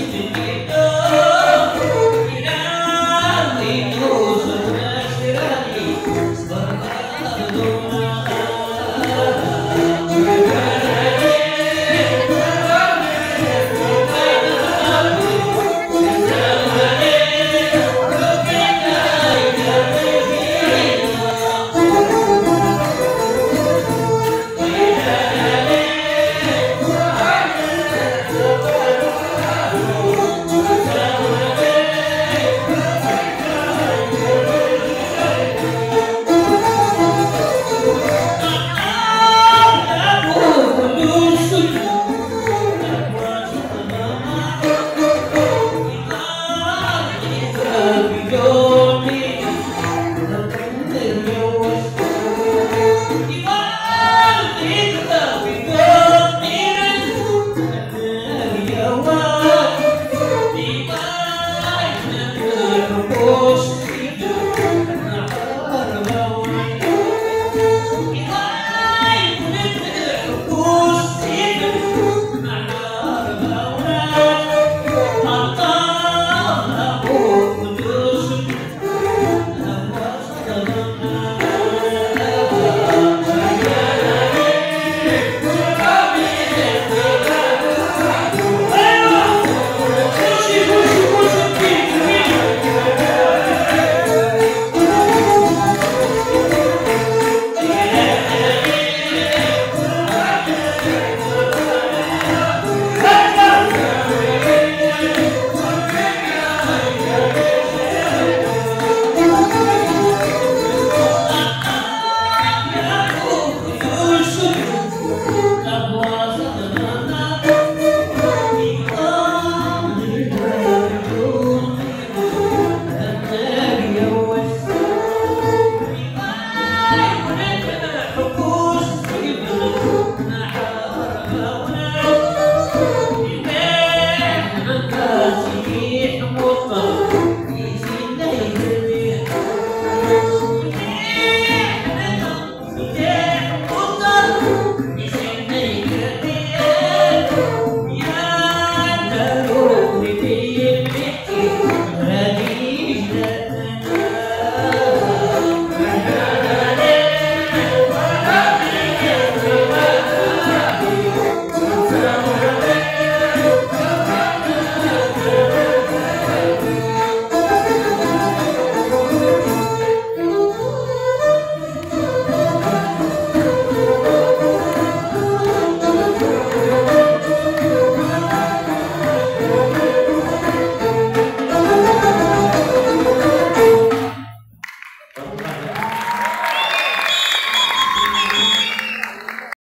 Ikaw